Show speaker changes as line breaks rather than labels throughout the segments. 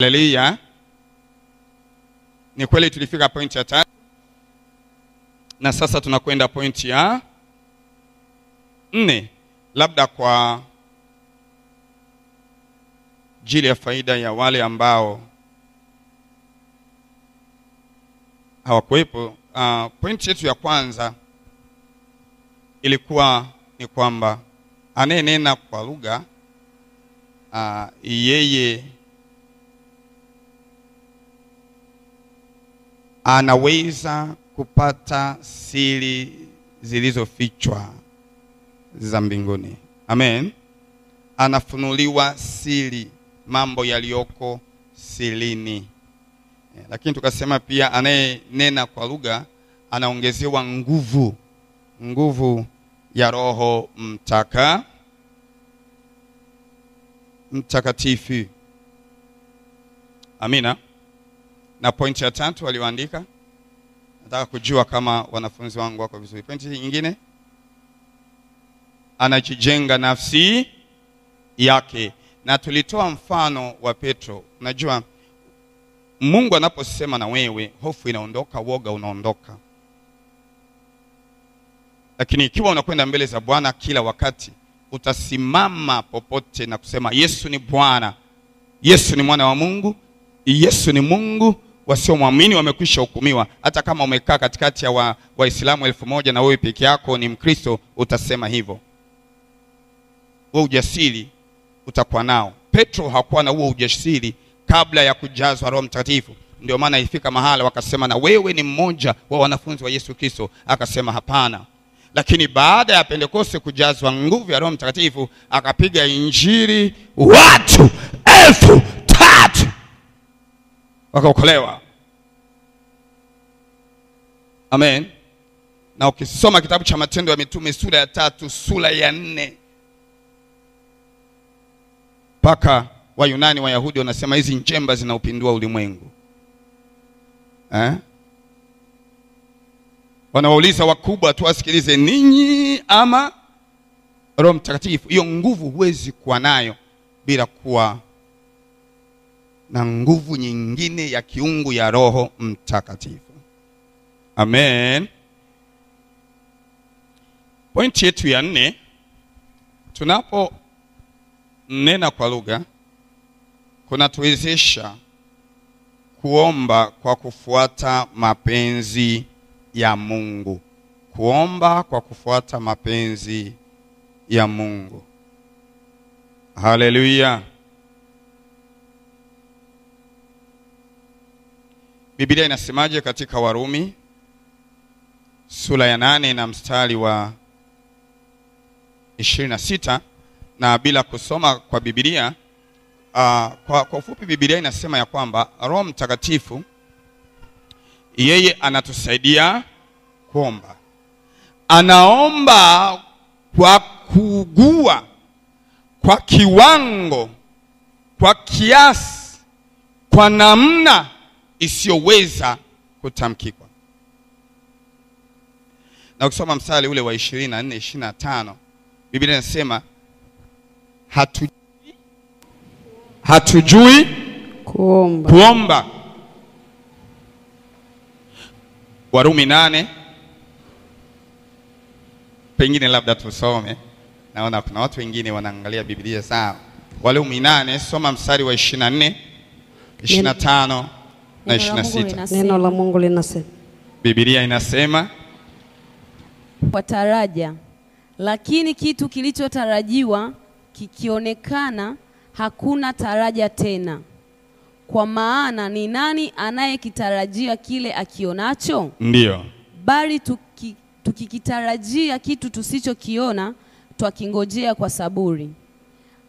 Haleluya. Ni kweli tulifika point ya tatu na sasa tunakwenda point ya nne, labda kwa ajili ya faida ya wale ambao hawakuwepo. Uh, pointi yetu ya kwanza ilikuwa ni kwamba anayenena kwa lugha uh, yeye anaweza kupata siri zilizofichwa za mbinguni. Amen. Anafunuliwa siri, mambo yaliyoko sirini. Eh, Lakini tukasema pia anayenena kwa lugha anaongezewa nguvu, nguvu ya Roho Mtaka Mtakatifu. Amina. Na pointi ya tatu walioandika, nataka kujua kama wanafunzi wangu wako vizuri. Pointi nyingine, anajijenga nafsi yake, na tulitoa mfano wa Petro. Unajua, Mungu anaposema na wewe, hofu inaondoka, woga unaondoka. Lakini ikiwa unakwenda mbele za Bwana kila wakati, utasimama popote na kusema Yesu ni Bwana, Yesu ni mwana wa Mungu, Yesu ni Mungu. Wasiomwamini wamekwisha hukumiwa. Hata kama umekaa katikati ya wa- Waislamu elfu moja na wewe peke yako ni Mkristo, utasema hivyo. Huo ujasiri utakuwa nao. Petro hakuwa na huo ujasiri kabla ya kujazwa Roho Mtakatifu. Ndio maana ifika mahala wakasema, na wewe ni mmoja wa wanafunzi wa Yesu Kristo. Akasema hapana. Lakini baada ya Pentekoste kujazwa nguvu ya Roho Mtakatifu, akapiga injiri watu elfu wakaokolewa. Amen. Na ukisoma kitabu cha Matendo ya Mitume sura ya tatu sura ya nne mpaka Wayunani Wayahudi wanasema hizi njemba zinaupindua ulimwengu eh? Wanawauliza wakubwa tuwasikilize ninyi ama Roho Mtakatifu? Hiyo nguvu huwezi kuwa nayo bila kuwa na nguvu nyingine ya kiungu ya Roho Mtakatifu. Amen. Pointi yetu ya nne, tunaponena kwa lugha kunatuwezesha kuomba kwa kufuata mapenzi ya Mungu, kuomba kwa kufuata mapenzi ya Mungu. Haleluya. Biblia inasemaje katika Warumi? Sura ya nane na mstari wa ishirini na sita. Na bila kusoma kwa Biblia uh, kwa, kwa ufupi Biblia inasema ya kwamba Roho Mtakatifu yeye anatusaidia kuomba, anaomba kwa kuugua, kwa kiwango, kwa kiasi, kwa namna isiyoweza kutamkikwa. Na ukisoma mstari ule wa ishirini na nne ishirini na tano Biblia inasema hatu, hatujui
kuomba
kuomba. Warumi nane, pengine labda tusome, naona kuna watu wengine wanaangalia Biblia sawa. Warumi nane, soma mstari wa ishirini na nne ishirini na ishirini na
Mungu
sita
linasema,
neno la Mungu linasema
Biblia inasema
kwa taraja, lakini kitu kilichotarajiwa kikionekana, hakuna taraja tena. Kwa maana ni nani anayekitarajia kile akionacho?
ndiyo
Bali tuki, tukikitarajia kitu tusichokiona, twakingojea kwa saburi.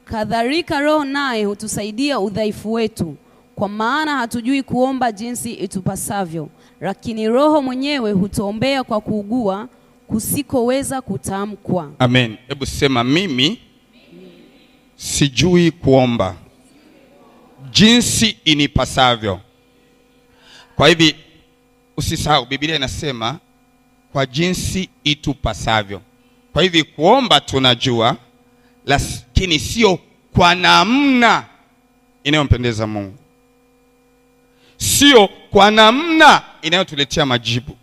Kadhalika Roho naye hutusaidia udhaifu wetu, kwa maana hatujui kuomba jinsi itupasavyo, lakini Roho mwenyewe hutuombea kwa kuugua kusikoweza kutamkwa.
Amen. Hebu sema mimi sijui kuomba jinsi inipasavyo. Kwa hivi usisahau, Biblia inasema kwa jinsi itupasavyo. Kwa hivi kuomba tunajua, lakini sio kwa namna inayompendeza Mungu. Sio kwa namna inayotuletea majibu,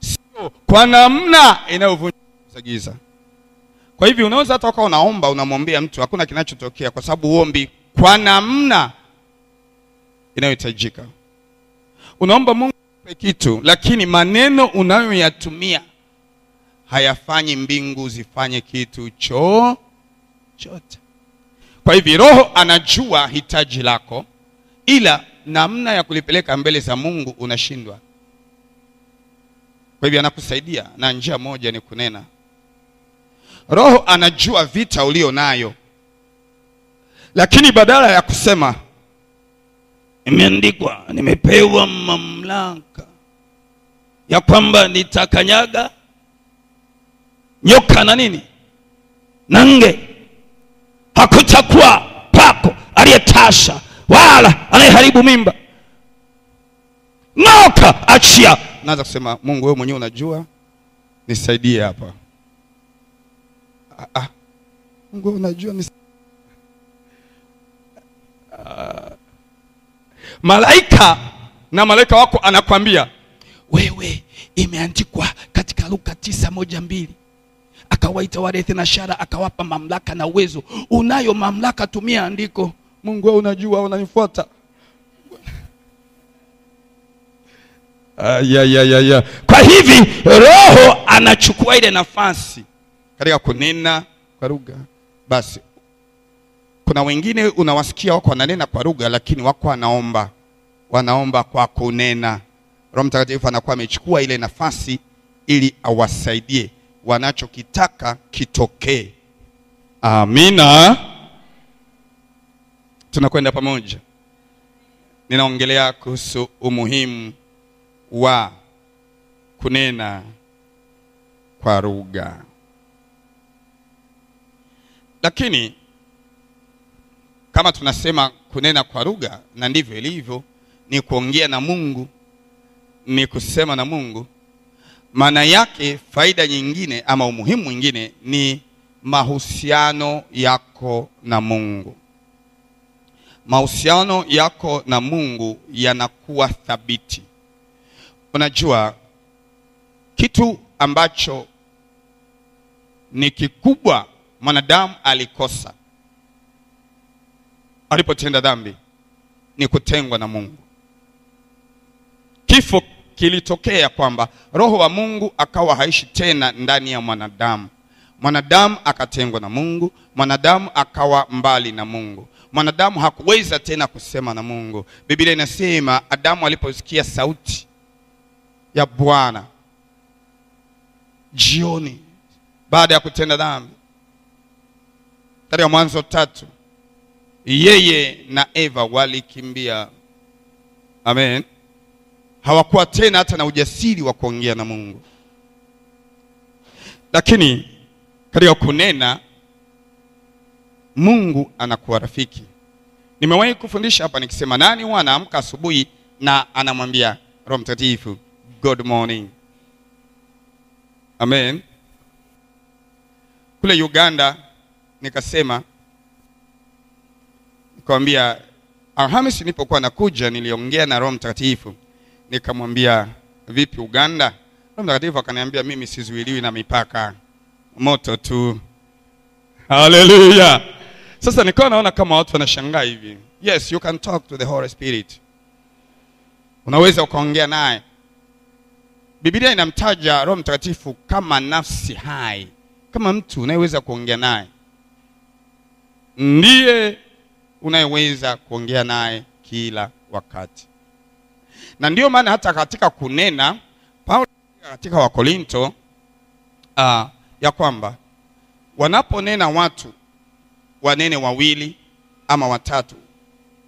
sio kwa namna inayovunja giza. Kwa hivyo unaweza hata ukawa unaomba unamwambia mtu, hakuna kinachotokea kwa sababu uombi kwa namna inayohitajika. Unaomba Mungu kitu, lakini maneno unayoyatumia hayafanyi mbingu zifanye kitu chochote. Kwa hivyo Roho anajua hitaji lako, ila namna ya kulipeleka mbele za Mungu unashindwa. Kwa hivyo anakusaidia, na njia moja ni kunena. Roho anajua vita ulio nayo, lakini badala ya kusema imeandikwa, nimepewa mamlaka ya kwamba nitakanyaga nyoka na nini na nge, hakutakuwa pako aliyetasha wala anayeharibu mimba. Ng'oka, achia. Naanza kusema Mungu, wewe mwenyewe unajua, nisaidie hapa. Ah, ah. Mungu wewe unajua nis... ah. Malaika na malaika wako anakwambia wewe, imeandikwa katika Luka tisa moja mbili akawaita warithi na shara akawapa mamlaka na uwezo. Unayo mamlaka, tumia andiko. Mungu wewe unajua, unanifuata. Kwa hivi Roho anachukua ile nafasi katika kunena kwa lugha. Basi kuna wengine unawasikia wako wananena kwa lugha, lakini wako wanaomba, wanaomba kwa kunena. Roho Mtakatifu anakuwa amechukua ile nafasi ili awasaidie wanachokitaka kitokee. Amina. Tunakwenda pamoja. Ninaongelea kuhusu umuhimu wa kunena kwa lugha, lakini kama tunasema kunena kwa lugha, na ndivyo ilivyo, ni kuongea na Mungu, ni kusema na Mungu maana yake faida nyingine ama umuhimu mwingine ni mahusiano yako na Mungu. Mahusiano yako na Mungu yanakuwa thabiti. Unajua kitu ambacho ni kikubwa mwanadamu alikosa alipotenda dhambi ni kutengwa na Mungu. Kifo kilitokea kwamba roho wa Mungu akawa haishi tena ndani ya mwanadamu. Mwanadamu akatengwa na Mungu, mwanadamu akawa mbali na Mungu, mwanadamu hakuweza tena kusema na Mungu. Biblia inasema Adamu aliposikia sauti ya Bwana jioni baada ya kutenda dhambi, katika Mwanzo tatu, yeye na Eva walikimbia. Amen hawakuwa tena hata na ujasiri wa kuongea na Mungu. Lakini katika kunena, Mungu anakuwa rafiki. Nimewahi kufundisha hapa nikisema, nani huwa anaamka asubuhi na anamwambia Roho Mtakatifu good morning? Amen. Kule Uganda nikasema, nikamwambia Alhamisi nilipokuwa nakuja, niliongea na Roho Mtakatifu nikamwambia vipi Uganda? Roho Mtakatifu akaniambia mimi sizuiliwi na mipaka, moto tu. Haleluya! Sasa nikawa naona kama watu wanashangaa hivi. Yes, you can talk to the Holy Spirit, unaweza ukaongea naye. Biblia inamtaja Roho Mtakatifu kama nafsi hai, kama mtu unayeweza kuongea naye, ndiye unayeweza kuongea naye kila wakati na ndiyo maana hata katika kunena Paulo katika Wakorinto uh, ya kwamba wanaponena watu wanene wawili ama watatu,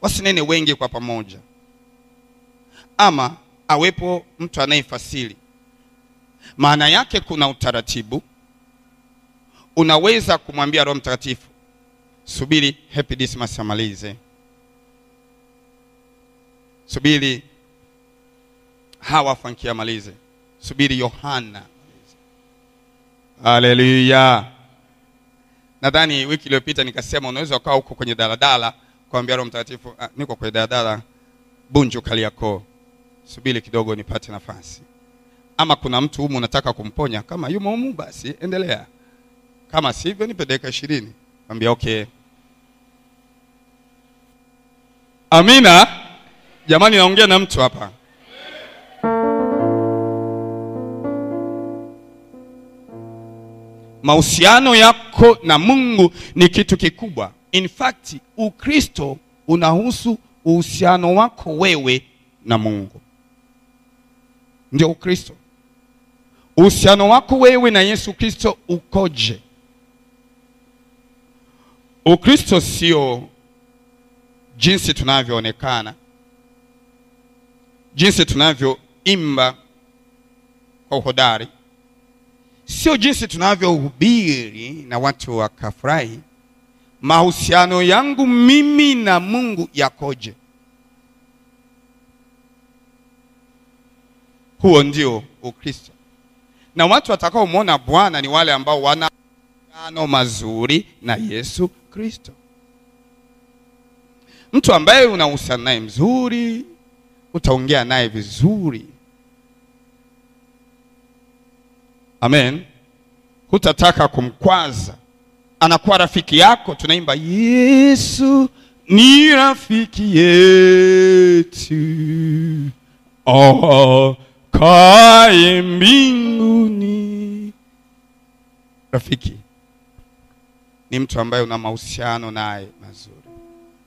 wasinene wengi kwa pamoja, ama awepo mtu anayefasiri. Maana yake kuna utaratibu. Unaweza kumwambia Roho Mtakatifu, subiri Happy Dismas amalize, subiri hawa Fanki amalize, subiri Yohana. Haleluya! Nadhani wiki iliyopita nikasema unaweza ukawa huko kwenye daladala, kwambia Roho Mtakatifu, ah, niko kwenye daladala, Bunju Kariakoo. Subiri kidogo nipate nafasi. Ama kuna mtu humu unataka kumponya, kama yumo humu basi endelea, kama sivyo nipe dakika ishirini. ambia okay. Amina. Jamani, naongea na mtu hapa. Mahusiano yako na Mungu ni kitu kikubwa. In fact, Ukristo unahusu uhusiano wako wewe na Mungu, ndio Ukristo. Uhusiano wako wewe na Yesu Kristo ukoje? Ukristo sio jinsi tunavyoonekana, jinsi tunavyoimba kwa uhodari, sio jinsi tunavyohubiri na watu wakafurahi. Mahusiano yangu mimi na Mungu yakoje? Huo ndio Ukristo, na watu watakaomwona Bwana ni wale ambao wana mahusiano mazuri na Yesu Kristo. Mtu ambaye unahusiana naye mzuri, utaongea naye vizuri, amen. Hutataka kumkwaza, anakuwa rafiki yako. Tunaimba Yesu ni rafiki yetu, kae mbinguni. Rafiki ni mtu ambaye una mahusiano naye mazuri.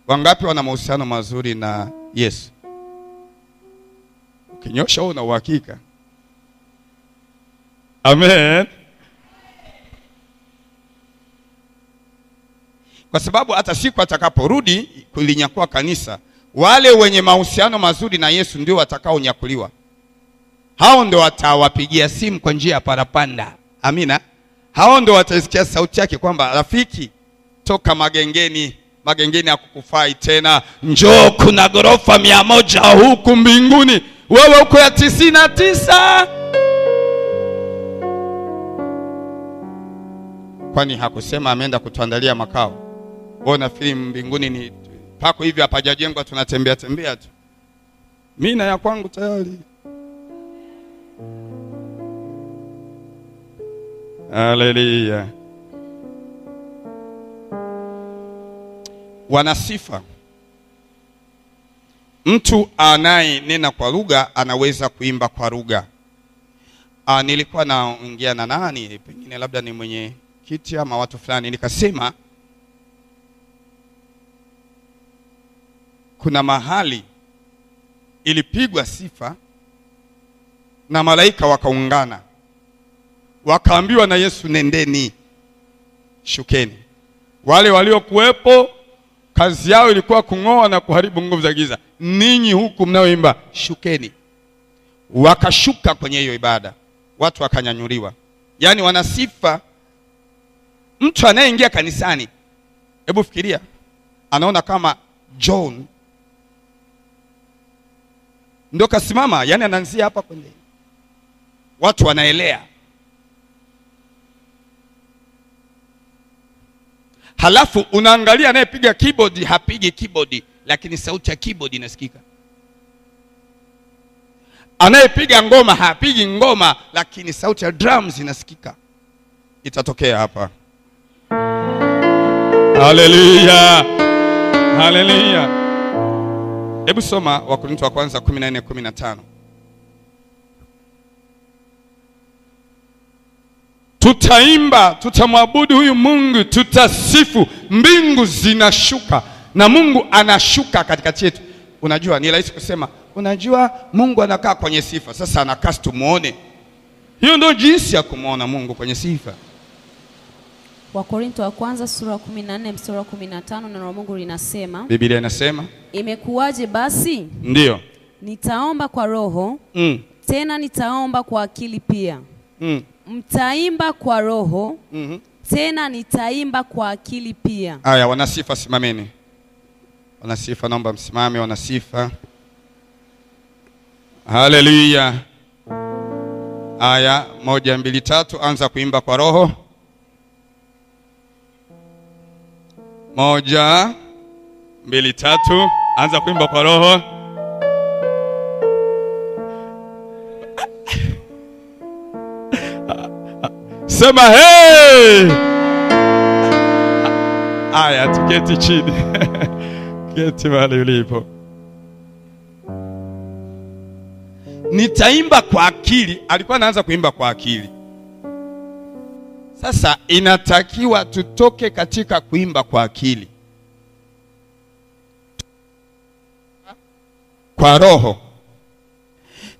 Wangapi wana mahusiano mazuri na Yesu? Ukinyosha una uhakika. Amen. Kwa sababu hata siku atakaporudi kulinyakua kanisa, wale wenye mahusiano mazuri na Yesu ndio watakaonyakuliwa. Hao ndio watawapigia simu kwa njia ya parapanda. Amina. Hao ndio watasikia sauti yake kwamba rafiki, toka magengeni magengeni hakukufai tena, njoo, kuna ghorofa mia moja huku mbinguni, wewe uko ya tisini na tisa. Kwani hakusema ameenda kutuandalia makao? Wewe unafikiri mbinguni ni pako hivi hapajajengwa, tunatembea tembea tu? Mimi na ya kwangu tayari. Haleluya. Wana sifa. Mtu anayenena kwa lugha anaweza kuimba kwa lugha. Ah, nilikuwa naongea na nani, pengine labda ni mwenye kiti ama watu fulani, nikasema kuna mahali ilipigwa sifa na malaika wakaungana, wakaambiwa na Yesu, nendeni, shukeni. Wale waliokuwepo kazi yao ilikuwa kung'oa na kuharibu nguvu za giza. Ninyi huku mnaoimba shukeni. Wakashuka kwenye hiyo ibada, watu wakanyanyuliwa. Yaani wana sifa. Mtu anayeingia kanisani, hebu fikiria, anaona kama John ndio kasimama, yani anaanzia hapa kwenye, watu wanaelea Halafu unaangalia anayepiga keyboard hapigi keyboard, lakini sauti ya keyboard inasikika. Anayepiga ngoma hapigi ngoma, lakini sauti ya drums inasikika. Itatokea hapa. Haleluya, haleluya. Hebu soma Wakorintho wa kwanza 14 15. Tutaimba, tutamwabudu huyu Mungu, tutasifu. Mbingu zinashuka na Mungu anashuka katikati yetu. Unajua, ni rahisi kusema, unajua Mungu anakaa kwenye sifa. Sasa anakaa tumuone. Hiyo ndio jinsi ya kumwona Mungu kwenye sifa.
Wakorinto wa kwanza sura ya 14 mstari wa 15, neno la Mungu linasema,
Biblia inasema
imekuwaje basi?
ndio.
Nitaomba kwa roho,
Mm,
tena nitaomba kwa akili pia.
mm,
Mtaimba kwa roho,
mm -hmm.
tena nitaimba kwa akili pia.
Aya, wanasifa simameni. Wanasifa, naomba msimame. Wanasifa, haleluya. Aya, moja mbili tatu, anza kuimba kwa roho. Moja, mbili, tatu. Anza kuimba kwa roho. Sema hey! Aya, tuketi chini. Keti mahali ulipo. Nitaimba kwa akili. Alikuwa anaanza kuimba kwa akili. Sasa inatakiwa tutoke katika kuimba kwa akili, kwa roho,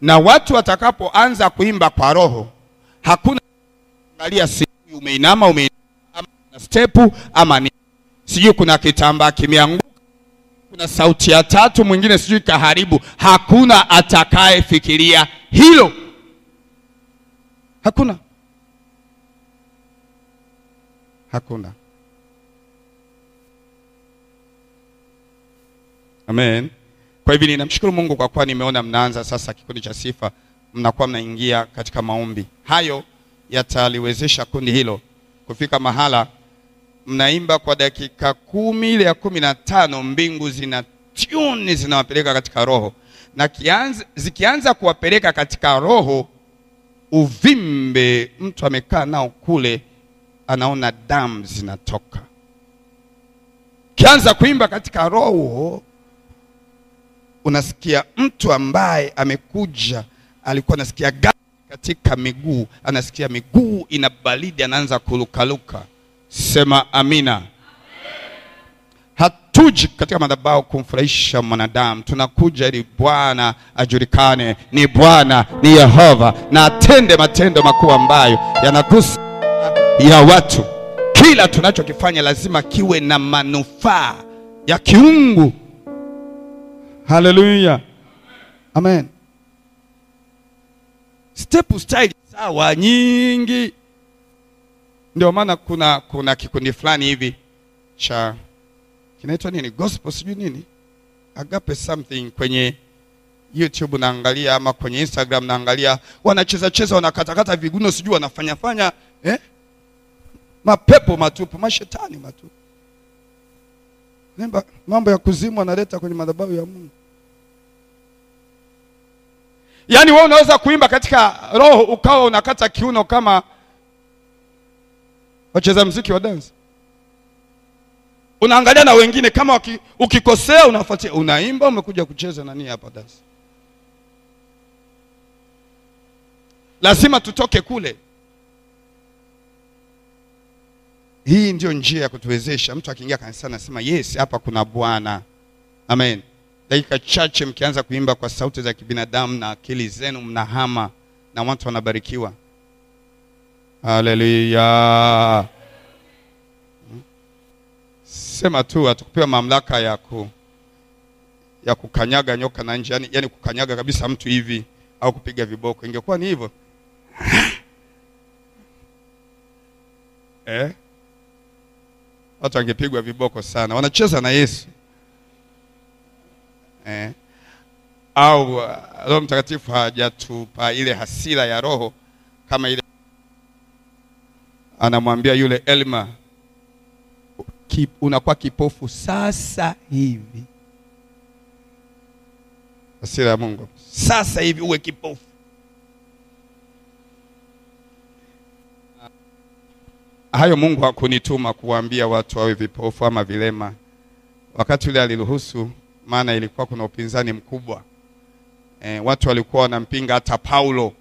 na watu watakapoanza kuimba kwa roho, hakuna angalia, sijui umeinama umeinama, ama kuna stepu ama ni sijui kuna kitambaa kimeanguka, kuna sauti ya tatu, mwingine sijui kaharibu. Hakuna atakayefikiria hilo, hakuna hakuna. Amen. Kwa hivyo ninamshukuru Mungu kwa kuwa nimeona mnaanza sasa kikundi cha sifa, mnakuwa mnaingia katika maombi. Hayo yataliwezesha kundi hilo kufika mahala mnaimba kwa dakika kumi ile ya kumi na tano mbingu zina tune zinawapeleka katika roho, na kianza, zikianza kuwapeleka katika roho, uvimbe mtu amekaa nao kule anaona damu zinatoka. Ukianza kuimba katika roho, unasikia mtu ambaye amekuja alikuwa anasikia katika miguu, anasikia miguu ina baridi, anaanza kurukaruka. Sema amina. Hatuji katika madhabahu kumfurahisha mwanadamu, tunakuja ili Bwana ajulikane ni Bwana, ni Yehova, na atende matendo makuu ambayo yanagusa ya watu. Kila tunachokifanya lazima kiwe na manufaa ya kiungu. Haleluya, amen. Step style sawa nyingi, ndio maana kuna kuna kikundi fulani hivi cha kinaitwa nini, gospel sijui nini, agape something kwenye YouTube naangalia, ama kwenye Instagram naangalia, wanacheza cheza, wanakatakata viguno, sijui wanafanya fanya eh? Mapepo matupu, mashetani matupu, mambo ya kuzimu analeta kwenye madhabahu ya Mungu. Yaani wewe unaweza kuimba katika roho ukawa unakata kiuno kama wacheza mziki wa dance, unaangalia na wengine kama waki, ukikosea unafuatia, unaimba umekuja kucheza nani hapa dance. Lazima tutoke kule. Hii ndio njia ya kutuwezesha. Mtu akiingia kanisani anasema yes, hapa kuna Bwana. Amen. Dakika chache mkianza kuimba kwa sauti za kibinadamu na akili zenu mnahama na watu wanabarikiwa. Haleluya. Sema tu hatukupewa mamlaka ya ku ya kukanyaga nyoka na nje, yani, yani kukanyaga kabisa mtu hivi au kupiga viboko. Ingekuwa ni hivyo eh? Watu wangepigwa viboko sana. Wanacheza na Yesu eh? Au uh, Roho Mtakatifu hajatupa ile hasira ya Roho kama ile, anamwambia yule Elma, Kip, unakuwa kipofu sasa hivi. Hasira ya Mungu sasa hivi uwe kipofu. Hayo Mungu hakunituma kuwaambia watu wawe vipofu ama vilema. Wakati ule aliruhusu, maana ilikuwa kuna upinzani mkubwa e, watu walikuwa wanampinga hata Paulo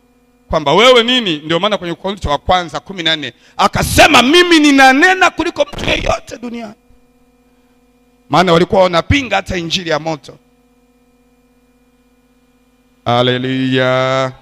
kwamba wewe nini. Ndio maana kwenye Korinto wa kwanza kumi na nne akasema mimi ninanena kuliko mtu yeyote duniani, maana walikuwa wanapinga hata injili ya moto. Haleluya!